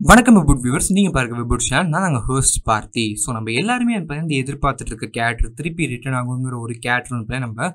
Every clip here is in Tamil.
வணக்கம் புட் வியூவர்ஸ் நீங்கள் பாருங்க விபுட் சேனல் நான் நாங்கள் ஹோஸ்ட் பார்த்தி. ஸோ நம்ம எல்லாருமே இப்போ வந்து எதிர்பார்த்துட்டு இருக்க கேரக்டர் திருப்பி ரிட்டர்ன் ஆகுங்கிற ஒரு கேரக்டர் நம்ம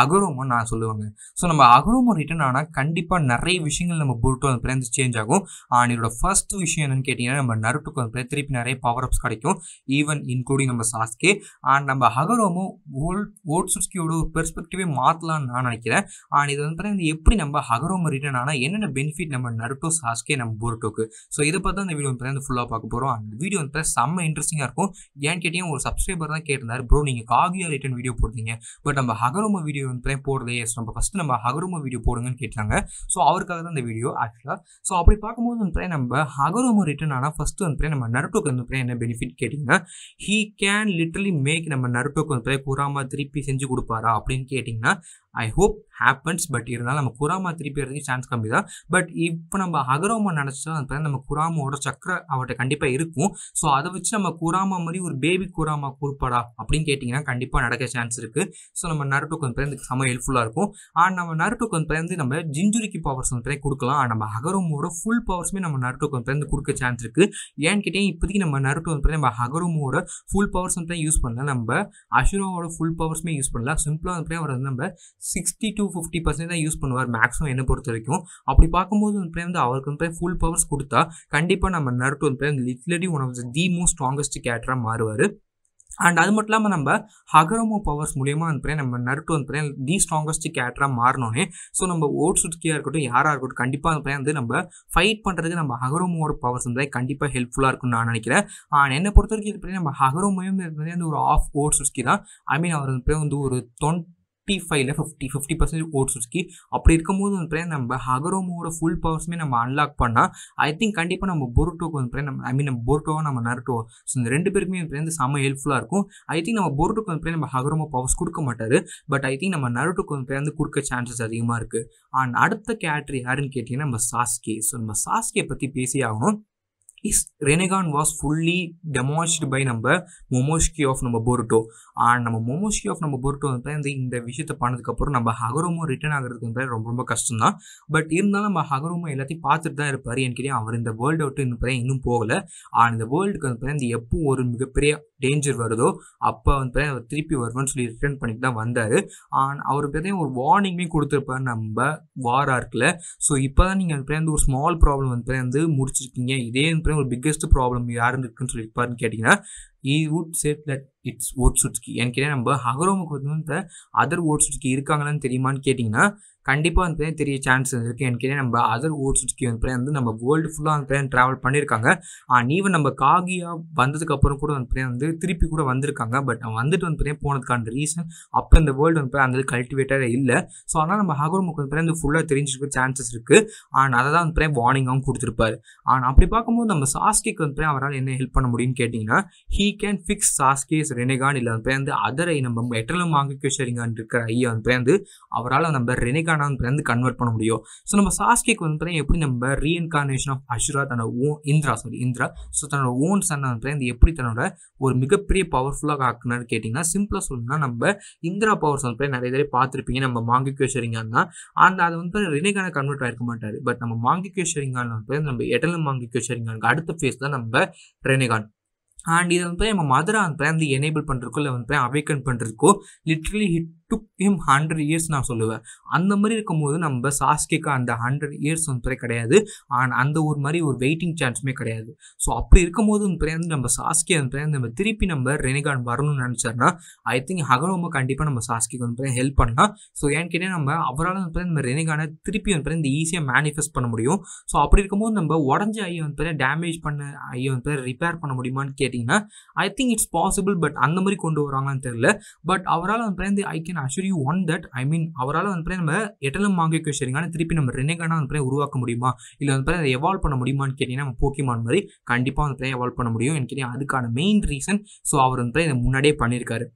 அகரோமோ நான் சொல்லுவாங்க. ஸோ நம்ம அகரோமோ ரிட்டர்ன் ஆனால் கண்டிப்பாக நிறைய விஷயங்கள் நம்ம புருட்டோ அந்த பிளேந்து சேஞ்ச் ஆகும். அண்ட் இதோட ஃபர்ஸ்ட் விஷயம் என்னன்னு கேட்டிங்கன்னா நம்ம நருட்டுக்கு வந்து திருப்பி நிறைய பவர் அப்ஸ் கிடைக்கும். ஈவன் இன்க்ளூடிங் நம்ம சாஸ்கே. அண்ட் நம்ம அகரோமோ ஓல்ட் ஓட்சுஸ்கியோட ஒரு பெர்ஸ்பெக்டிவே மாற்றலாம்னு நான் நினைக்கிறேன். அண்ட் இது வந்து பார்த்தீங்கன்னா எப்படி நம்ம ஹகரோமோ ரிட்டர்ன் ஆனால் என்னென்ன பெனிஃபிட் நம்ம நருட்டோ சாஸ்கே நம்ம புருட்டோக்கு? ஸோ இதை பார்த்து அந்த வீடியோ வந்து ஃபுல்லாக பார்க்க போகிறோம் அந்த வீடியோ வந்து செம்ம இன்ட்ரெஸ்டிங்காக இருக்கும். ஏன்னு கேட்டீங்கன்னா ஒரு சப்ஸ்கிரைபர் தான் கேட்டிருந்தார். ப்ரோ நீங்கள் காகியா ரிட்டன் வீடியோ போட்டீங்க பட் நம்ம ஹகரோமோ வீடியோ வந்து போடுறதே ஸோ நம்ம ஃபஸ்ட்டு நம்ம ஹகரோமோ வீடியோ போடுங்கன்னு கேட்டாங்க. ஸோ அவருக்காக தான் இந்த வீடியோ ஆக்சுவலாக ஸோ அப்படி பார்க்கும்போது வந்து நம்ம ஹகரோமோ ரிட்டன் ஆனால் ஃபஸ்ட்டு வந்து நம்ம நருட்டோக்கு வந்து என்ன பெனிஃபிட் கேட்டிங்கன்னா ஹீ கேன் லிட்டரலி மேக் நம்ம நருட்டோக்கு வந்து குராமா திருப்பி செஞ்சு கொடுப்பாரா அப்படின்னு கேட்டிங்கன்னா ஐ ஹோப் ஹேப்பன்ஸ் பட் இருந்தாலும் நம்ம குராமா திருப்பி வரதுக்கு சான்ஸ் கம்மி தான் பட் இப்போ நம்ம அகரோமா நினச்சா அது நம்ம குராமாவோட சக்கரை அவர்கிட்ட கண்டிப்பாக இருக்கும். ஸோ அதை வச்சு நம்ம குராமா மாதிரி ஒரு பேபி குராமா கொடுப்பாடா அப்படின்னு கேட்டிங்கன்னா கண்டிப்பாக நடக்க சான்ஸ் இருக்குது ஸோ நம்ம நருட்டுக்கு வந்து இதுக்கு செம்ம ஹெல்ப்ஃபுல்லாக இருக்கும். ஆனால் நம்ம நருட்டுக்கு வந்து நம்ம ஜிஞ்சுரிக்கு பவர்ஸ் வந்து கொடுக்கலாம். நம்ம அகரோமோட ஃபுல் பவர்ஸுமே நம்ம நருட்டுக்கு வந்து கொடுக்க சான்ஸ் இருக்குது ஏன்னு கேட்டீங்க இப்போதைக்கு நம்ம நருட்டு வந்து நம்ம அகரோமோட ஃபுல் பவர்ஸ் வந்து யூஸ் பண்ணலாம் நம்ம அஷுரோவோட ஃபுல் பவர்ஸுமே யூஸ் பண்ணலாம் சிம்பிளாக வந்து அவர் வந்து நம்ம சிக்ஸ்டி டு ஃபிஃப்டி பர்சன்ட் தான் யூஸ் பண்ணுவார் மேக்ஸிமம் என்ன பொறுத்த வரைக்கும். அப்படி பார்க்கும்போது அந்த வந்து வந்து அவருக்கு வந்து ஃபுல் பவர்ஸ் கொடுத்தா கண்டிப்பாக நம்ம நருட்டு வந்து literally one of the the most strongest கேரக்டராக மாறுவார். அண்ட் அது மட்டும் இல்லாமல் நம்ம ஹகரோமோ பவர்ஸ் மூலியமாக வந்து நம்ம நருட்டு வந்து தி ஸ்ட்ராங்கஸ்ட் கேரக்டராக மாறினோன்னே ஸோ நம்ம ஓட் சுட்கியாக இருக்கட்டும் யாராக இருக்கட்டும் கண்டிப்பாக வந்து நம்ம ஃபைட் பண்ணுறதுக்கு நம்ம ஹகரோமோட பவர்ஸ் வந்து கண்டிப்பாக ஹெல்ப்ஃபுல்லாக இருக்கும்னு நான் நினைக்கிறேன். அண்ட் என்னை பொறுத்த வரைக்கும் நம்ம ஹகரோமோயும் வந்து ஒரு ஆஃப் ஓட் சுட்கி தான். ஐ மீன் அவர் வந்து ஒரு தொன் ஃபிஃப்டி ஃபைவ்ல fifty fifty percentage Otsutsuki அப்படி இருக்கும்போது வந்து நம்ம ஹகரோமோட ஃபுல் பவர்ஸுமே நம்ம அன்லாக் பண்ணால் ஐ திங்க் கண்டிப்பாக நம்ம பொருட்டோக்கு வந்து நம்ம ஐ மீன் நம்ம பொருட்டோவோ நம்ம நருட்டோ ஸோ இந்த ரெண்டு பேருக்குமே வந்து செம்ம ஹெல்ப்ஃபுல்லாக இருக்கும். ஐ திங்க் நம்ம பொருட்டுக்கு வந்து நம்ம ஹகரோமோ பவர்ஸ் கொடுக்க மாட்டார். பட் ஐ திங்க் நம்ம நருட்டுக்கு வந்து வந்து கொடுக்க சான்சஸ் அதிகமாக இருக்குது அண்ட் அடுத்த கேரக்டர் யாருன்னு கேட்டிங்கன்னா நம்ம சாஸ்கே ஸோ நம்ம சாஸ்கே பற்றி பேசி ஆகணும். Is Rinnegan was fully டெமாஸ்ட் by நம்ம மொமோஸ்கி ஆஃப் நம்ம போர்ட்டோ அண்ட் நம்ம மொமோஸ்கி ஆஃப் நம்ம போர்ட்டோ வந்து இந்த இந்த விஷயத்தை பண்ணதுக்கப்புறம் நம்ம ஹகரோமோ ரிட்டர்ன் ஆகிறதுக்கு வந்து ரொம்ப ரொம்ப கஷ்டம் தான் பட் இருந்தாலும் நம்ம ஹகரோமோ எல்லாத்தையும் பார்த்துட்டு தான் இருப்பார். எனக்கு அவர் இந்த வேர்ல்டு விட்டு இன்னும் இன்னும் போகலை. அண்ட் இந்த வேர்ல்டுக்கு வந்து இந்த எப்போ ஒரு மிகப்பெரிய டேஞ்சர் வருதோ அப்போ வந்து அவர் திருப்பி வருவான்னு சொல்லி ரிட்டர்ன் பண்ணிட்டு தான் வந்தார். அண்ட் அவருக்கு பார்த்தீங்கன்னா ஒரு வார்னிங்மே கொடுத்துருப்பாரு நம்ம வார் ஆர்க்கில் ஸோ இப்போ தான் நீங்கள் வந்து ஒரு ஸ்மால் ப்ராப்ளம் வந்து வந்து முடிச்சிருக்கீங்க. இதே ஒரு பிக்கஸ்ட் ப்ராப்ளம் யாருன்னு இருக்குன்னு சொல்லியிருப்பாருன்னு கேட்டிங்கன்னா he would said that it's Otsutsuki எனக்கு நம்ம ஹகரோமுக்கு வந்து அதர் ஓட் சுட்ஸ்கி இருக்காங்களான்னு தெரியுமான்னு கேட்டிங்கன்னா கண்டிப்பாக வந்து தெரிய சான்ஸ் இருக்குது எனக்கு நம்ம அதர் ஓட் சுட்ஸ்கி வந்து வந்து நம்ம வேர்ல்டு ஃபுல்லாக வந்து ட்ராவல் பண்ணியிருக்காங்க அண்ட் ஈவன் நம்ம காகியா வந்ததுக்கப்புறம் கூட வந்து வந்து திருப்பி கூட வந்திருக்காங்க பட் அவன் வந்துட்டு வந்து போனதுக்கான ரீசன் அப்போ இந்த வேர்ல்டு வந்து அந்த கல்டிவேட்டராக இல்லை ஸோ அதனால் நம்ம ஹகரோமுக்கு வந்து வந்து ஃபுல்லாக தெரிஞ்சிருக்க சான்சஸ் இருக்குது அண்ட் அதை தான் வந்து வார்னிங்காகவும் கொடுத்துருப்பாரு அண்ட் அப்படி பார்க்கும்போது நம்ம சாஸ்கிக்கு வந்து அவரால் என்ன ஹெல்ப் பண்ண முடியும்னு கேட்டிங்கன்னா he can fix Sasuke's Rinnegan இல்லை வந்து வந்து அதர் ஐ நம்ம எட்டர்னல் மாங்கிகேஷரிங்கான் இருக்கிற ஐயா வந்து அவரால் நம்ம ரெனேகான் வந்து கன்வெர்ட் பண்ண முடியும். ஸோ நம்ம சாஸ்கேக்கு வந்து எப்படி நம்ம ரீஎன்கார்னேஷன் ஆஃப் அஷுரா தன்னோட own Indra sorry Indra. So தன்னோட ஓன் சன்னை வந்து இந்த எப்படி தன்னோட ஒரு மிகப்பெரிய பவர்ஃபுல்லாக ஆக்குனாரு கேட்டிங்கன்னா சிம்பிளாக சொல்லணும்னா நம்ம இந்திரா பவர்ஸ் வந்து நிறைய தடவை பார்த்துருப்பீங்க. நம்ம மாங்கிகேஷரிங்கான் தான் அந்த அது வந்து ரினேகான கன்வெர்ட் ஆயிருக்க மாட்டார். பட் நம்ம மாங்கிகேஷரிங்கான் வந்து நம்ம எட்டர்னல் மாங்கிகேஷரிங்கானுக்கு அடுத்த ஃபேஸ் தான் நம்ம ரெனேகான் அண்ட் இதை வந்து நம்ம மதுரா வந்து எனேபிள் பண்ணுறதுக்கோ இல்லை வந்து அவேக்கன் பண்ணுறதுக்கோ literally it took him hundred years நான் சொல்லுவேன். அந்த மாதிரி இருக்கும்போது நம்ம சாஸ்கேக்கு அந்த ஹண்ட்ரட் இயர்ஸ் வந்து கிடையாது. அண்ட் அந்த ஒரு மாதிரி ஒரு வெயிட்டிங் சான்ஸுமே கிடையாது. ஸோ அப்படி இருக்கும்போது வந்து நம்ம சாஸ்கே வந்து நம்ம திருப்பி நம்ம ரெனிகான் வரணும்னு நினச்சாருன்னா ஐ திங்க் ஹகரோமோ கண்டிப்பாக நம்ம சாஸ்கேக்கு வந்து ஹெல்ப் பண்ணலாம். ஸோ ஏன்னு கேட்டால் நம்ம அவரால் வந்து நம்ம ரெனிகானை திருப்பி வந்து இந்த ஈஸியாக மேனிஃபெஸ்ட் பண்ண முடியும். ஸோ அப்படி இருக்கும்போது நம்ம உடஞ்ச ஐயை வந்து டேமேஜ் பண்ண ஐயை வந்து ரிப்பேர் பண்ண முடியுமான்னு கேட்டிங்கன்னா I think it's possible but அந்த மாதிரி கொண்டு வராங்கன்னு தெரியல. பட் அவரால் வந்து I can assure you one that I mean அவரால் வந்து நம்ம எட்டலம் மாங்கி சரிங்கான திருப்பி நம்ம ரெனேகானா வந்து உருவாக்க முடியுமா? இல்லை வந்து அதை எவால்வ் பண்ண முடியுமான்னு கேட்டிங்கன்னா நம்ம போக்கிமான் மாதிரி கண்டிப்பாக வந்து எவால்வ் பண்ண முடியும். எனக்கு அதுக்கான மெயின் ரீசன் ஸோ அவர் வந்து இதை முன்னாடியே பண்ணியிருக்காரு.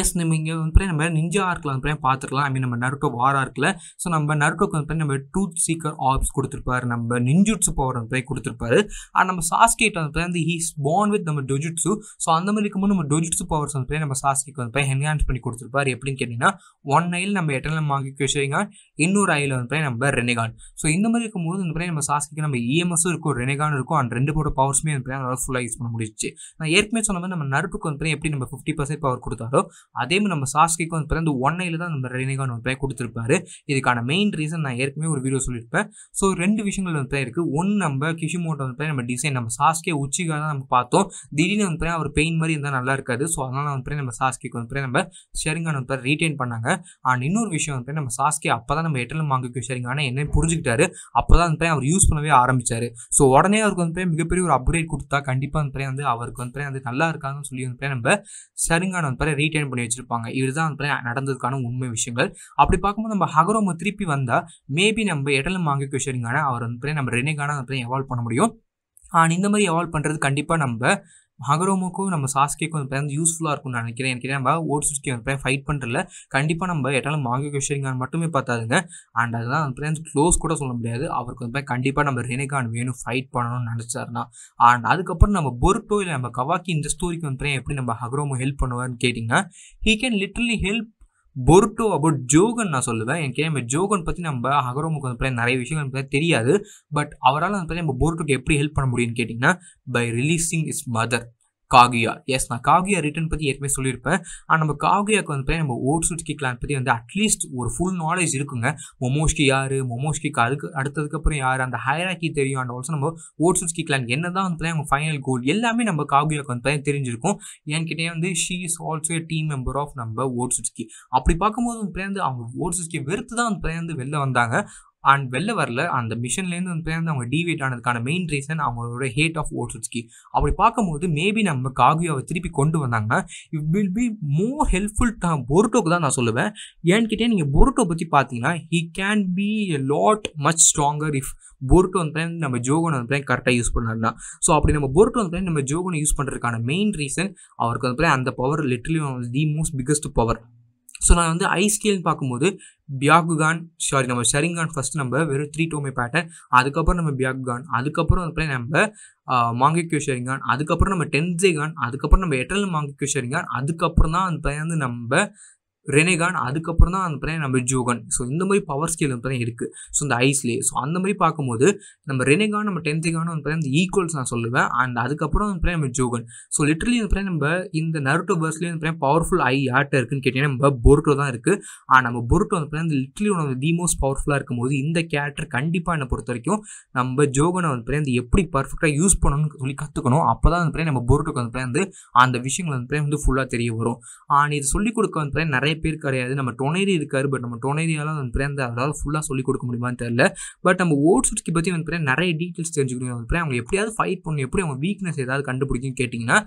எஸ் நம்ம இங்கே வந்து நம்ம நிஞ்சா ஆர்க்கில் வந்து பார்த்துருக்கலாம் ஐ மீன் நம்ம நருட்டோ வார் ஆர்க்கில் ஸோ நம்ம நருட்டோக்கு வந்து நம்ம டூத் சீக்கர் ஆப்ஸ் கொடுத்துருப்பாரு. நம்ம நிஞ்சுட்ஸு பவர் வந்து கொடுத்துருப்பாரு. அண்ட் நம்ம சாஸ்கேட் வந்து வந்து ஹீஸ் பார்ன் வித் நம்ம டொஜிட்ஸு ஸோ அந்த மாதிரி இருக்கும்போது நம்ம டொஜிட்ஸு பவர்ஸ் வந்து நம்ம சாஸ்கேக்கு வந்து என்ஹான்ஸ் பண்ணி கொடுத்துருப்பாரு. எப்படின்னு கேட்டிங்கன்னா ஒன் ஐயில் நம்ம எட்டர்னல் மாங்கி கேஷரிங்கான் இன்னொரு ஐயில் வந்து நம்ம ரெனேகான் ஸோ இந்த மாதிரி இருக்கும்போது வந்து நம்ம சாஸ்கேக்கு நம்ம இஎம்எஸும் இருக்கும் ரெனேகான் இருக்கும். அண்ட் ரெண்டு போட பவர்ஸுமே வந்து நம்மளால் ஃபுல்லாக யூஸ் பண்ண முடிச்சு நான் ஏற்கனவே சொன்ன மாதிரி நம்ம நருட்டுக்கு வந்து எப்படி நம்ம ஃபிஃப்டி பர்சன்ட் பவர் கொடுத்தாரோ அதே மாதிரி நம்ம சாஸ்கிக்கு வந்து இந்த ஒன்னையில் தான் நம்ம ரெனேகான் பிளே கொடுத்துருப்பாரு இதுக்கான மெயின் ரீசன் நான் ஏற்கனவே ஒரு வீடியோ சொல்லியிருப்பேன் ஸோ ரெண்டு விஷயங்கள் வந்து இருக்குது ஒன்று நம்ம கிஷிமோட்டோ வந்து நம்ம டிசைன் நம்ம சாஸ்கே உச்சிக்காக தான் நம்ம பார்த்தோம் திடீர்னு வந்து அவர் பெயின் மாதிரி இருந்தால் நல்லா இருக்காது ஸோ அதனால் வந்து நம்ம சாஸ்கிக்கு வந்து நம்ம ஷெரிங்கான் வந்து ரீட்டைன் பண்ணாங்க அண்ட் இன்னொரு விஷயம் வந்து நம்ம சாஸ்கே அப்போ தான் நம்ம எட்டல் வாங்கிக்கோ ஷெரிங்கான என்ன புரிஞ்சுக்கிட்டாரு அப்போ தான் வந்து அவர் யூஸ் பண்ணவே ஆரம்பித்தார் ஸோ உடனே அவருக்கு வந்து மிகப்பெரிய ஒரு அப்கிரேட் கொடுத்தா கண்டிப்பாக வந்து வந்து அவருக்கு வந்து நல்லா இருக்காங்கன்னு சொல்லி வந்து நம்ம ஷெரிங்கான வந்து ரீட்டைன் பண்ணி வச்சிருப்பாங்க. இதுதான் நடந்ததுக்கான உண்மை விஷயங்கள். அப்படி பார்க்கும்போது நம்ம ஹகரோம திருப்பி வந்தால் மேபி நம்ம எட்டல் மாங்குக்கு ஷெரிங்கான அவர் வந்து நம்ம ரெனேகான எவால்வ் பண்ண முடியும். அண்ட் இந்த மாதிரி எவால்வ் பண்ணுறது கண்டிப்பாக நம்ம ஹகரோமுக்கும் நம்ம சாஸ்கேக்கும் வந்து வந்து யூஸ்ஃபுல்லாக இருக்கும்னு நினைக்கிறேன். எனக்கு நம்ம ஓட்ஸ் சுஸ்கி வந்து ஃபைட் பண்ணுறல கண்டிப்பாக நம்ம எட்டாலும் மாங்கி கொஷரிங்கான் மட்டுமே பார்த்தாதுங்க. அண்ட் அதெல்லாம் வந்து க்ளோஸ் கூட சொல்ல முடியாது. அவருக்கு வந்து கண்டிப்பாக நம்ம ரெனிகான் வேணும் ஃபைட் பண்ணணும்னு நினச்சாருன்னா. அண்ட் அதுக்கப்புறம் நம்ம பொருட்டோ இல்லை நம்ம கவாக்கி இந்த ஸ்டோரிக்கு வந்து எப்படி நம்ம ஹகரோமோ ஹெல்ப் பண்ணுவார்னு கேட்டிங்கன்னா he can literally help Boruto about Jogan நான் சொல்லுவேன். எனக்கு நம்ம ஜோகன் பற்றி நம்ம அகரோமுக்கு வந்து நிறைய விஷயங்கள் பற்றி தெரியாது. பட் அவரால் வந்து நம்ம பொருட்டோக்கு எப்படி ஹெல்ப் பண்ண முடியும்னு கேட்டிங்கன்னா by releasing his mother Kaguya. Yes நான் காகியா ரிட்டன் பற்றி ஏற்கனவே சொல்லியிருப்பேன். ஆனால் நம்ம காகியாவுக்கு வந்து நம்ம ஓட்ஸுட்ஸ்கி கிளான் பற்றி வந்து அட்லீஸ்ட் ஒரு ஃபுல் நாலேஜ் இருக்குங்க. மொமோஸ்கி யார்? மொமோஸ்கிக்கு அதுக்கு அடுத்ததுக்கப்புறம் யார்? அந்த ஹைராக்கி தெரியும். அண்ட் ஆல்சோ நம்ம ஓட்ஸுட்ஸ்கி கிளான் என்ன தான் வந்து அவங்க ஃபைனல் கோல் எல்லாமே நம்ம காகியாவுக்கு வந்து தெரிஞ்சிருக்கும். என்கிட்டே வந்து she is also a team member of நம்ம ஓட்ஸுட்ஸ்கி அப்படி பார்க்கும்போது வந்து அவங்க ஓட்ஸுட்ஸ்கி வெறுத்து தான் வந்து வெளில வந்தாங்க. அண்ட் வெளில வரல அந்த மிஷன்லேருந்து வந்து வந்து அவங்க டிவேட் ஆனதுக்கான மெயின் ரீசன் அவங்களோட ஹேட் ஆஃப் ஓட்ஸுட்ஸ்கி அப்படி பார்க்கும்போது மேபி நம்ம காகுயாவை திருப்பி கொண்டு வந்தாங்கன்னா it will be more helpful தான் பொருட்டோக்கு தான் நான் சொல்லுவேன். ஏன்கிட்டே நீங்கள் பொருட்டோ பற்றி பார்த்தீங்கன்னா he can be a lot much stronger if Boruto வந்து நம்ம ஜோகனை வந்து கரெக்டாக யூஸ் பண்ணாருன்னா. ஸோ அப்படி நம்ம பொருட்டோ வந்து நம்ம ஜோகனை யூஸ் பண்ணுறதுக்கான மெயின் ரீசன் அவருக்கு வந்து அந்த power literally the most biggest power so நான் வந்து ஐ ஸ்கேல்னு பார்க்கும்போது பியாகுகான் சாரி நம்ம ஷரிங்கான் ஃபஸ்ட் நம்ம வெறும் த்ரீ டோமே பேட்டர்ன் அதுக்கப்புறம் நம்ம பியாகுகான் அதுக்கப்புறம் வந்து நம்ம மாங்கிக்யூ ஷரிங்கான் அதுக்கப்புறம் நம்ம டென்சேகான் அதுக்கப்புறம் நம்ம எட்டல் மாங்கிக்யூ ஷரிங்கான் அதுக்கப்புறம் தான் அந்த வந்து நம்ம ரெனேகான் அதுக்கப்புறம் தான் அந்த பையன் நம்ம ஜோகன் ஸோ இந்த மாதிரி பவர் ஸ்கேல் வந்து இருக்குது ஸோ இந்த ஐஸ்லேயே ஸோ அந்த மாதிரி பார்க்கும்போது நம்ம ரெனேகான் நம்ம டென்த்துக்கான வந்து இந்த ஈக்குவல்ஸ் நான் சொல்லுவேன் அண்ட் அதுக்கப்புறம் வந்து நம்ம ஜோகன் ஸோ லிட்டரலி வந்து நம்ம இந்த நருட்டோ பர்ஸ்லேயே வந்து பவர்ஃபுல் ஐ யார்ட்ட இருக்குன்னு கேட்டிங்கன்னா நம்ம பொருட்டோ தான் இருக்குது ஆனால் நம்ம பொருட்டோ வந்து இந்த லிட்டரலி ஒன் தி மோஸ்ட் பவர்ஃபுல்லாக இருக்கும்போது இந்த கேரக்டர் கண்டிப்பாக என்னை பொறுத்த வரைக்கும் நம்ம ஜோகனை வந்து இந்த எப்படி பர்ஃபெக்டாக யூஸ் பண்ணணும்னு சொல்லி கற்றுக்கணும் அப்போ தான் வந்து நம்ம பொருட்டோக்கு வந்து வந்து அந்த விஷயங்கள் வந்து வந்து ஃபுல்லாக தெரிய வரும் அண்ட் இது சொல்லிக் கொடுக்க வந்து நிறைய பேர் கிடையாது. நம்ம டொனேரி இருக்காரு பட் நம்ம டொனேரியால அவன் பிறந்த அதாவது ஃபுல்லாக சொல்லிக் கொடுக்க முடியுமான்னு தெரியல. பட் நம்ம ஓட் சுட்ஸ்கி பற்றி வந்து நிறைய டீட்டெயில்ஸ் தெரிஞ்சுக்கணும். பிறகு அவங்க எப்படியாவது ஃபைட் பண்ணணும் எப்படி அவங்க வீக்னஸ் ஏதாவது கண்டுபிடிக்குன்னு கேட்டிங்கன்னா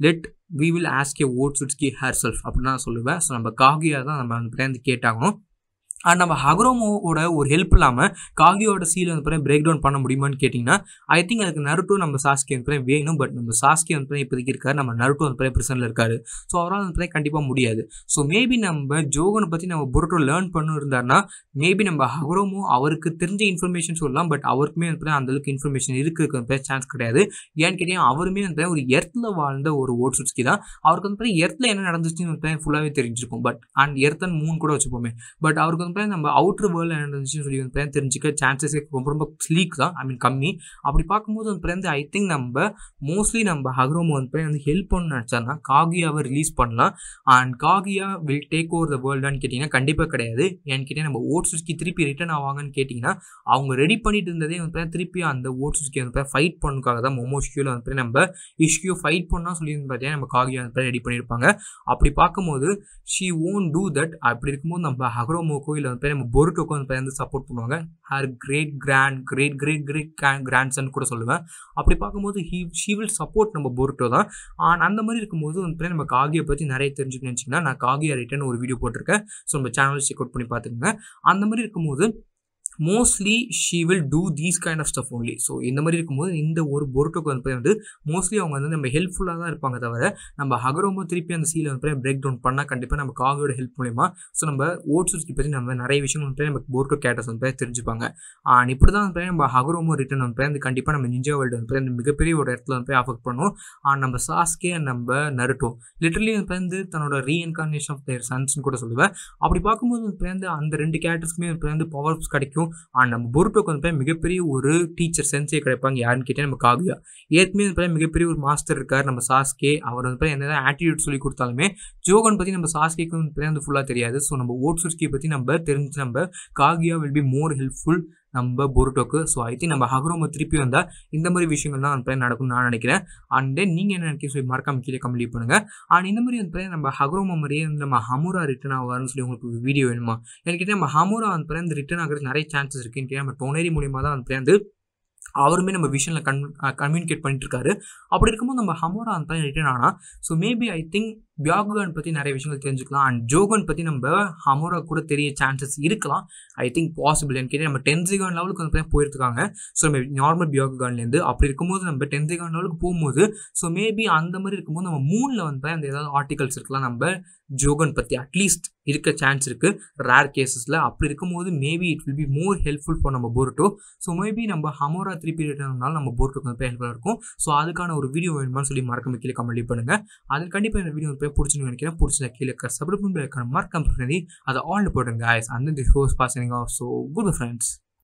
let we will ask a Otsutsuki herself அப்படின்னு நான் சொல்லுவேன். ஸோ நம்ம காகியாக தான் நம்ம பிறந்து கேட்டாகணும். அண்ட் நம்ம ஹக்ரோமோவோட ஒரு ஹெல்ப் இல்லாமல் காகியோட சீலை வந்து பிரேக் டவுன் பண்ண முடியுமான்னு கேட்டிங்கன்னா ஐ திங்க் அதுக்கு நருட்டோ நம்ம சாஸ்கி வந்து வேணும். பட் நம்ம சாஸ்கி வந்து இப்போதைக்கு இருக்காரு. நம்ம நருட்டோ வந்து பிரசனில் இருக்காரு. ஸோ அவரால் வந்து கண்டிப்பாக முடியாது. ஸோ மேபி நம்ம ஜோகனை பற்றி நம்ம புரோட்டோ லேர்ன் பண்ணு இருந்தாருன்னா மேபி நம்ம ஹக்ரோமோ அவருக்கு தெரிஞ்ச இன்ஃபர்மேஷன் சொல்லலாம். பட் அவருக்குமே வந்து அந்தளவுக்கு இன்ஃபர்மேஷன் இருக்கிறதுக்கு சான்ஸ் கிடையாது. ஏன்னு கேட்டீங்கன்னா அவருமே வந்து ஒரு எர்த்தில் வாழ்ந்த ஒரு ஓட் சுட்ஸ்கி தான். அவருக்கு வந்து எர்த்தில் என்ன நடந்துச்சுன்னு வந்து ஃபுல்லாகவே தெரிஞ்சிருக்கும். But and earth and moon கூட வச்சுப்போமே. பட் அவருக்கு வந்து நம்ம அவுட்ரு வேர்ல்டு என்ன இருந்துச்சுன்னு சொல்லி வந்து தெரிஞ்சுக்க சான்சஸ் ரொம்ப ரொம்ப ஸ்லீக் தான். ஐ மீன் கம்மி. அப்படி பார்க்கும்போது வந்து ஐ திங்க் நம்ம மோஸ்ட்லி நம்ம ஹக்ரோமோ வந்து வந்து ஹெல்ப் பண்ண நினச்சாருன்னா காகியாவை ரிலீஸ் பண்ணலாம். And Kaguya will take over the வேர்ல்டான்னு கேட்டிங்கன்னா கண்டிப்பாக கிடையாது. ஏன்னு கேட்டீங்கன்னா நம்ம ஓட் சுஸ்கி திருப்பி ரிட்டர்ன் ஆவாங்கன்னு கேட்டிங்கன்னா அவங்க ரெடி பண்ணிட்டு இருந்ததே வந்து திருப்பி அந்த ஓட் சுஸ்கி வந்து ஃபைட் பண்ணுக்காக தான் மொமோஸ்கியூவில் வந்து நம்ம இஷ்யூ ஃபைட் பண்ணால் சொல்லி பார்த்தீங்கன்னா நம்ம காகியா வந்து ரெடி பண்ணியிருப்பாங்க. அப்படி பார்க்கும்போது ஷீ ஓன் டூ தட் அப்படி இருக்கும்போது நம்ம ஹக்ரோமோக்கோ இல்லை வந்து நம்ம பொருட்டோக்கோ வந்து வந்து சப்போர்ட் பண்ணுவாங்க. Her great grand great great great grandson கூட சொல்லுவேன். அப்படி பார்க்கும்போது ஹீ ஷீ வில் சப்போர்ட் நம்ம பொருட்டோ தான். ஆன் அந்த மாதிரி இருக்கும்போது வந்து நம்ம காகியை பற்றி நிறைய தெரிஞ்சுக்கணும்னு வச்சிங்கன்னா நான் காகியா ரிட்டன் ஒரு வீடியோ போட்டிருக்கேன். ஸோ நம்ம சேனல் செக் அவுட் பண்ணி பார்த்துக்கோங்க. அந்த மாதிரி இருக்கும்போது mostly she will do these kind of stuff only so இந்த மாதிரி இருக்கும்போது இந்த ஒரு பொருட்டுக்கு வந்து வந்து மோஸ்ட்லி அவங்க வந்து நம்ம ஹெல்ப்ஃபுல்லாக தான் இருப்பாங்க தவிர நம்ம ஹகரோமோ திருப்பி அந்த சீலை வந்து பிரேக் டவுன் பண்ணால் கண்டிப்பாக நம்ம காகோட ஹெல்ப் மூலயமா ஸோ நம்ம ஓட்ஸுக்கு பற்றி நம்ம நிறைய விஷயங்கள் வந்து நம்ம போர்டோ கேட்டஸ் வந்து தெரிஞ்சுப்பாங்க. அண்ட் இப்படி தான் வந்து நம்ம ஹகரோமோ ரிட்டன் வந்து வந்து கண்டிப்பாக நம்ம நிஞ்சா வேர்ல்டு வந்து அந்த மிகப்பெரிய ஒரு இடத்துல வந்து அஃபெக்ட் பண்ணும். அண்ட் நம்ம சாஸ்கே நம்ம நருட்டோ லிட்டரலி வந்து தன்னோட ரீஎன்கார்னேஷன் ஆஃப் தேர் சன்ஸ்னு கூட சொல்லுவேன். அப்படி பார்க்கும்போது வந்து அந்த ரெண்டு கேரக்டர்ஸ்க்குமே வந்து பவர்ஸ் கிடைக்கும். ஆனால் நம்ம பொருட்டோக்கு வந்து மிகப்பெரிய ஒரு டீச்சர் சென்சே கிடைப்பாங்க. யாருன்னு கேட்டால் நம்ம காவியா. ஏற்கனவே வந்து மிகப்பெரிய ஒரு மாஸ்டர் இருக்கார் நம்ம சாஸ்கே. அவர் வந்து என்ன ஆட்டிடியூட் சொல்லி கொடுத்தாலுமே ஜோகன் பற்றி நம்ம சாஸ்கேக்கு வந்து ஃபுல்லாக தெரியாது. ஸோ நம்ம ஓட்ஸுர்ஸ்கி பற்றி நம்ம தெரிஞ்சு நம்ம Kaguya will be more helpful நம்ம பொருட்டோக்கு ஸோ ஐ திங்க் நம்ம ஹக்ரோம திருப்பி வந்தால் இந்த மாதிரி விஷயங்கள் தான் அந்த வந்து நடக்கும்னு நான் நினைக்கிறேன். அண்ட் தென் நீங்கள் என்ன நினைக்கிறீங்க சொல்லி மறக்காம கீழே கம்ப்ளீட் பண்ணுங்கள் அண்ட் இந்த மாதிரி அந்த வந்து நம்ம ஹக்ரோமா மாதிரியே வந்து நம்ம ஹமுரா ரிட்டர்ன் ஆகாருன்னு சொல்லி உங்களுக்கு வீடியோ வேணுமா? எனக்கு நம்ம ஹமுரா வந்து இந்த ரிட்டர்ன் ஆகிறது நிறைய சான்சஸ் இருக்குன்னு நம்ம டொனேரி மூலியமாக தான் வந்து அவருமே நம்ம விஷனில் கன் கம்யூனிகேட் பண்ணிட்டு இருக்காரு. அப்படி இருக்கும்போது நம்ம ஹமோரா அந்த ரிட்டர்ன் ஆனால் so maybe I think Byakugan பற்றி நிறைய விஷயங்கள் தெரிஞ்சுக்கலாம். அண்ட் ஜோகன் பற்றி நம்ம ஹமோரா கூட தெரிய சான்சஸ் இருக்கலாம். ஐ திங்க் பாசிபிள் கேட்டு நம்ம டென்சிகான் லெவலுக்கு வந்து போயிருக்காங்க. ஸோ நம்ம நார்மல் பியாகுகான்லேருந்து அப்படி இருக்கும்போது நம்ம டென்சிகான் லெவலுக்கு போகும்போது ஸோ மேபி அந்த மாதிரி இருக்கும்போது நம்ம மூணில் வந்து அந்த ஏதாவது ஆர்டிகல்ஸ் இருக்கலாம். நம்ம ஜோகன் பற்றி அட்லீஸ்ட் இருக்க சான்ஸ் இருக்குது ரேர் கேசஸில் அப்படி இருக்கும்போது maybe it will be more helpful for நம்ம போர்ட்டோ ஸோ மேபி நம்ம ஹமோரா த்ரீ பீரியட்னால நம்ம போர்ட்டுக்கு வந்து ஹெல்ப்ஃபுல்லாக இருக்கும். ஸோ அதுக்கான ஒரு வீடியோ வேணுமான்னு சொல்லி மறக்காம கீழே கமெண்ட் பண்ணுங்கள் அது கண்டிப்பாக இந்த வீடியோ பிடிச்சுன்னு நினைக்கிறேன். பிடிச்சா கீழே சப்ஸ்கிரைப் பண்ணி கம்பெனி அதை ஆல் போட்டுங்க guys. அந்த ஃப்ரெண்ட்ஸ்